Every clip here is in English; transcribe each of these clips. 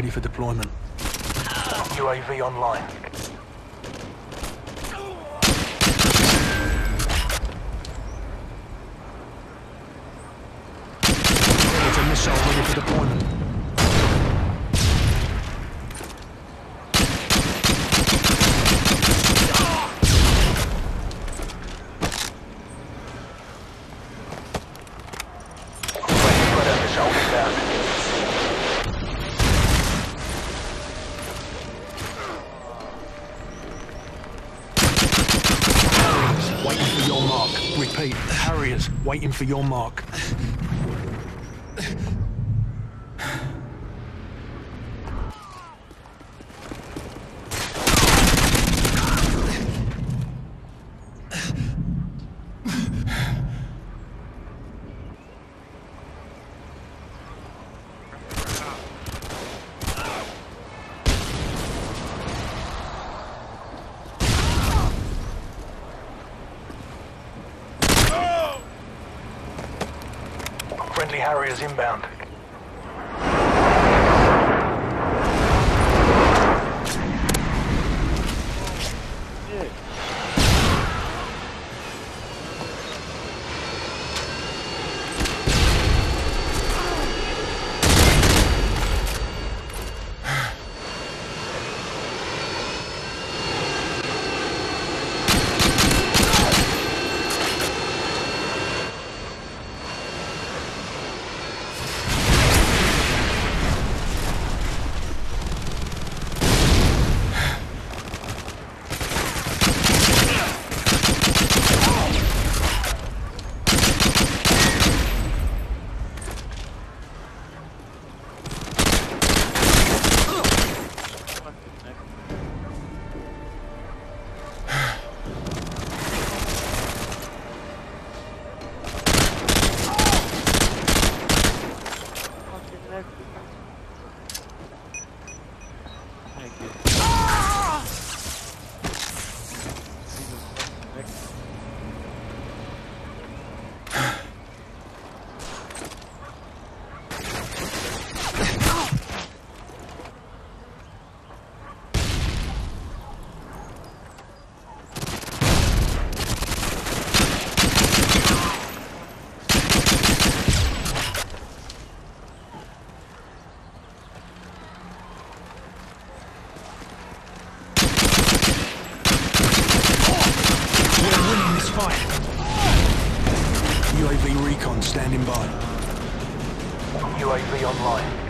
ready for deployment. UAV online. It's a missile ready for deployment. Predator missile inbound. Waiting for your mark. Repeat, Harriers, waiting for your mark. Friendly Harriers inbound. We're winning this fight. UAV recon standing by. UAV online.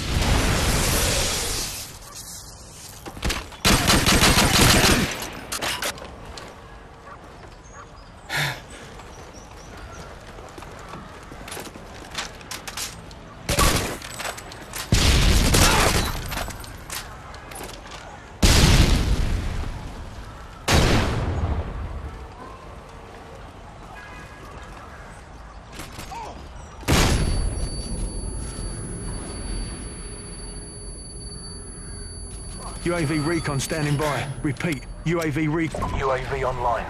UAV recon standing by. Repeat. UAV recon. UAV online.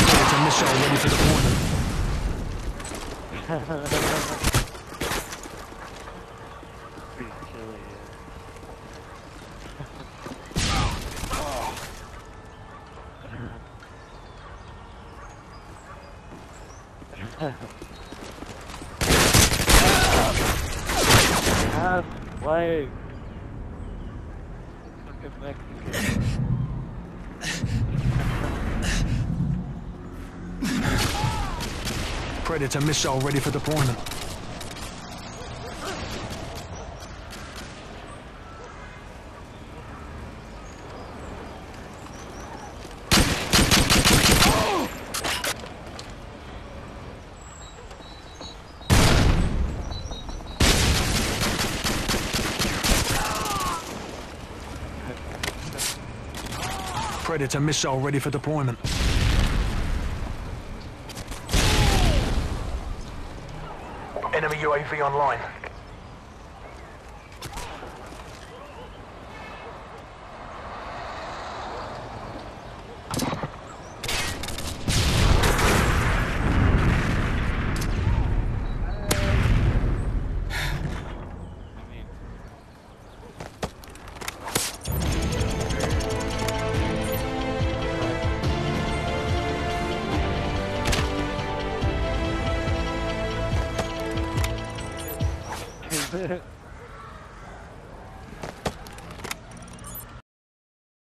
Predator missile ready for deployment. Half way. Fucking Mexican. Predator missile ready for deployment. Predator missile ready for deployment. Enemy UAV online.